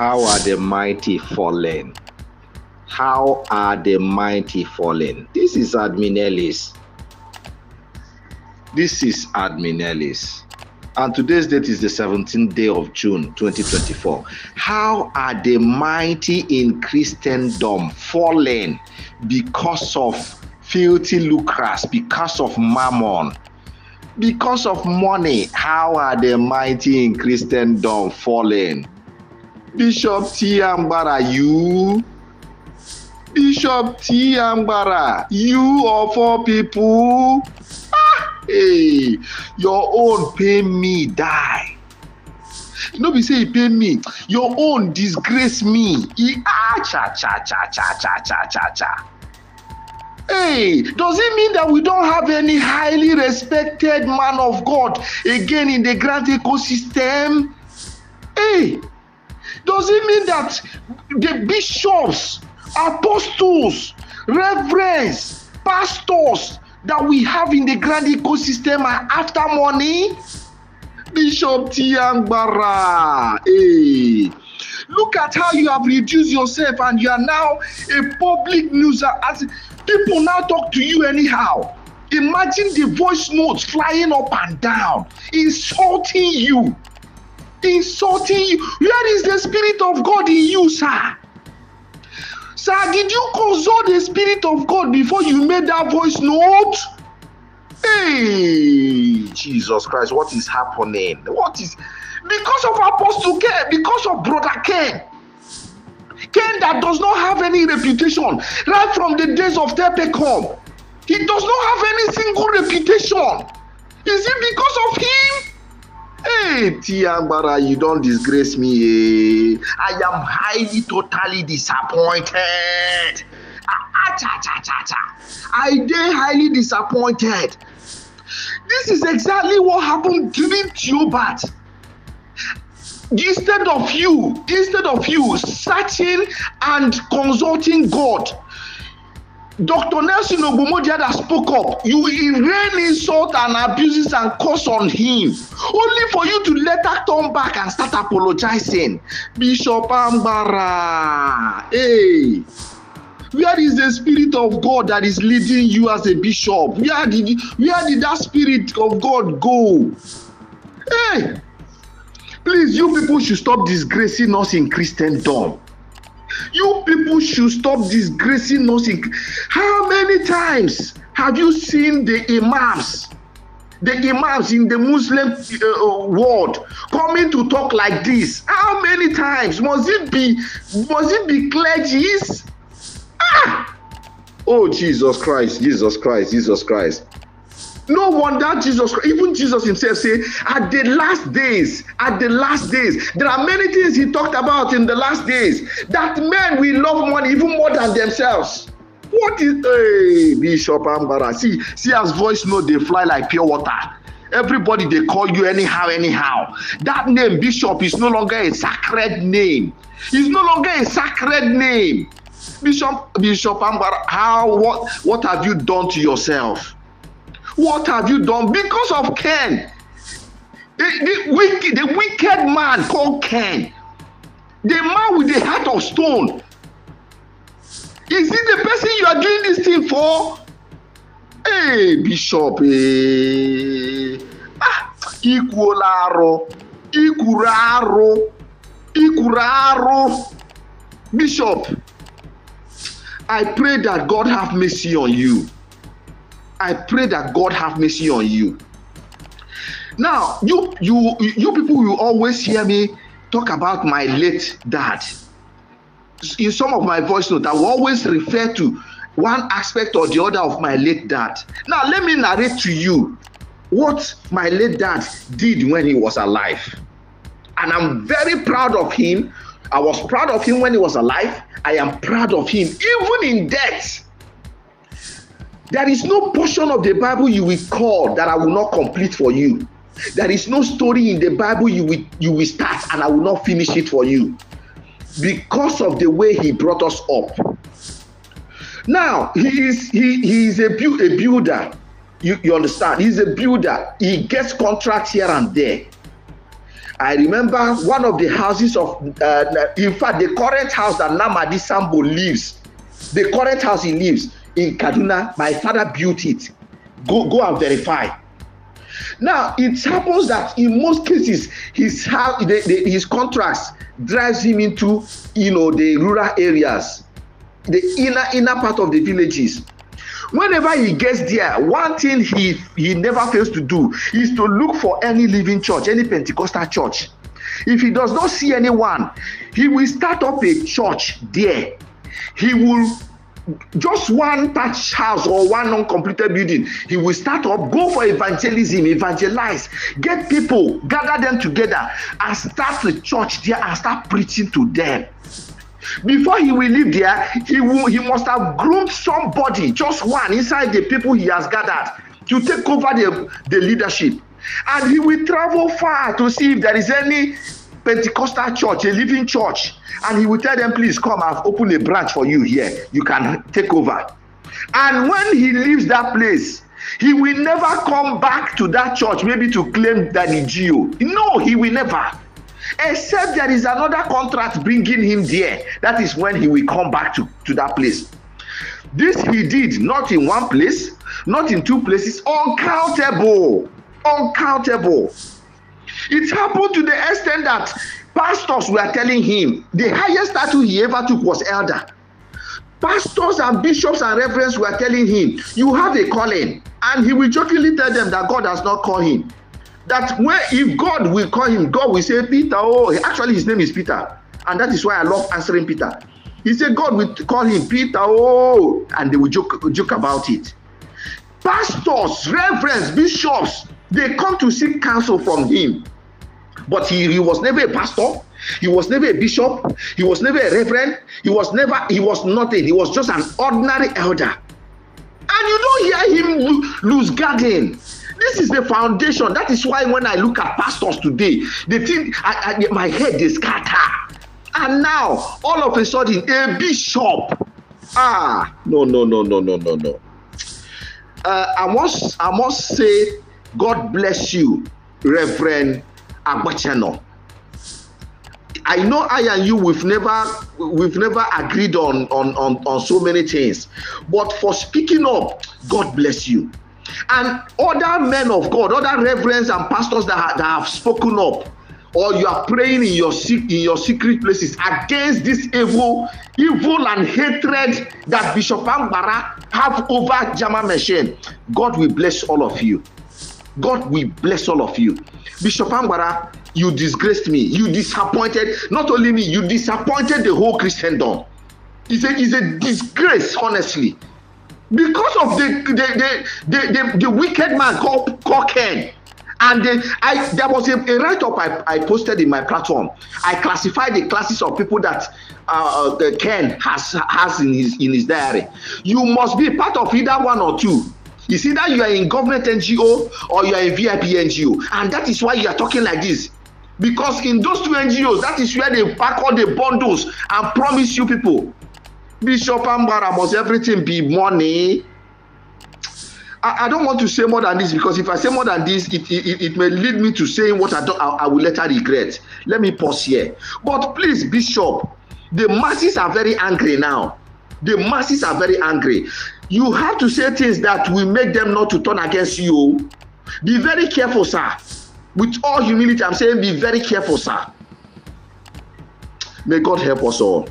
How are the mighty fallen? How are the mighty fallen? This is Admin Ellis. This is Admin Ellis. And today's date is the 17th day of June 2024. How are the mighty in Christendom fallen because of filthy lucres, because of mammon, because of money? How are the mighty in Christendom fallen? Bishop T. Ambara, you. Bishop T. Ambara, you of all people. Ah, hey, your own pay me die. No be say e pay me, your own disgrace me. E ah cha cha cha cha cha cha cha. Hey, does it mean that we don't have any highly respected man of God again in the grand ecosystem? Hey, does it mean that the bishops, apostles, reverends, pastors that we have in the grand ecosystem are after money? Bishop Tiangbara, hey, look at how you have reduced yourself and you are now a public news as people now talk to you anyhow. Imagine the voice notes flying up and down, insulting you insulting you. Where is the Spirit of God in you, sir? Sir, did you consult the Spirit of God before you made that voice note? Hey, Jesus Christ, what is happening? What is because of Apostle Ken, because of Brother Ken? Ken that does not have any reputation right from the days of Tepecom. He does not have any single reputation. Is it because of him? Hey, Tiambara, you don't disgrace me. Eh? I am highly, totally disappointed. Ah, ah. I dey highly disappointed. This is exactly what happened during Tiobat. Instead of you, instead of you searching and consulting God, Dr. Nelson Ogbomodia that spoke up, you rain insult and abuses and curse on him, only for you to later turn back and start apologizing. Bishop Ambara, hey, where is the spirit of God that is leading you as a bishop? Where did where did that spirit of God go? Hey, please, you people should stop disgracing us in Christendom. You people should stop disgracing us. How many times have you seen the imams, the imams in the Muslim uh, world coming to talk like this? How many times must it be? Must it be clergies? Ah! Oh Jesus Christ! Jesus Christ! Jesus Christ! No wonder Jesus, even Jesus himself say, at the last days, at the last days, there are many things he talked about in the last days that men will love money even more than themselves. What is hey Bishop Ambara? See, see as voice note they fly like pure water. Everybody they call you anyhow, anyhow. That name, Bishop, is no longer a sacred name. It's no longer a sacred name. Bishop, Bishop Ambara, how what what have you done to yourself? What have you done? Because of Ken. The, the, wicked, the wicked man called Ken. The man with the heart of stone. Is it the person you are doing this thing for? Hey, Bishop. Hey. Ah, arụ. Ikwuru arụ. Ikwuru arụ. Bishop, I pray that God have mercy on you. I pray that God have mercy on you. Now, you you you people will always hear me talk about my late dad. In some of my voice notes, I will always refer to one aspect or the other of my late dad. Now, let me narrate to you what my late dad did when he was alive. And I'm very proud of him. I was proud of him when he was alive. I am proud of him even in death. There is no portion of the Bible you will call that I will not complete for you. There is no story in the Bible you will you will start and I will not finish it for you because of the way he brought us up. Now he is he, he is a, bu- a builder. You, you understand? He's a builder. He gets contracts here and there. I remember one of the houses of, uh, in fact, the current house that Namadi Sambo lives, the current house he lives in Kaduna, my father built it. Go, go and verify. Now, it happens that in most cases, his house, the, the, his contracts drives him into, you know, the rural areas, the inner inner part of the villages whenever he gets there one thing he he never fails to do is to look for any living church any pentecostal church if he does not see anyone he will start up a church there he will just one thatched house or one uncompleted building he will start up go for evangelism evangelize get people gather them together and start the church there and start preaching to them. Before he will leave there he will he must have groomed somebody just one inside the people he has gathered to take over the the leadership. And he will travel far to see if there is any pentecostal church a living church. And he will tell them please come i've opened a branch for you here. You can take over. And when he leaves that place he will never come back to that church maybe to claim that he geo no he will never. Except there is another contract bringing him there. That is when he will come back to to that place. This he did not in one place not in two places. Uncountable. Uncountable it happened to the extent that pastors were telling him the highest title he ever took was elder pastors and bishops and reverends were telling him you have a calling and he will jokingly tell them that god has not called him that when if God will call him, God will say, Peter, oh, actually his name is Peter. And that is why I love answering Peter. He said, God will call him Peter, oh, and they will joke, joke about it. Pastors, reverends, bishops, they come to seek counsel from him. But he, he was never a pastor, he was never a bishop, he was never a reverend, he was never, he was nothing, he was just an ordinary elder. And you don't hear him lose garden this is the foundation. That is why when i look at pastors today they think I, I, my head is scatter and now all of a sudden a bishop. Ah no no no no no no no. Uh, i must i must say god bless you reverend agbachano i know i and you we've never we've never agreed on on on on so many things but for speaking up god bless you and other men of God, other reverends and pastors that, that have spoken up, or you are praying in your in your secret places against this evil, evil and hatred that Bishop Ambara have over Jama Machine. God will bless all of you. God will bless all of you. Bishop Ambara, you disgraced me. You disappointed not only me, you disappointed the whole Christendom. It's a, it's a disgrace, honestly because of the the the the, the, the wicked man called called Ken. And the, I there was a, a write-up I, I posted in my platform. I classified the classes of people that uh, the Ken has has in his in his diary. You must be part of either one or two. It's either you are in government NGO or you are in VIP NGO, and that is why you are talking like this. Because in those two NGOs, that is where they pack all the bundles and promise you people Bishop Ambara, must everything be money? I, I don't want to say more than this because if I say more than this, it, it, it may lead me to saying what I, don't, I, I will later regret. Let me pause here. But please, Bishop, the masses are very angry now. The masses are very angry. You have to say things that will make them not to turn against you. Be very careful, sir. With all humility, I'm saying be very careful, sir. May God help us all.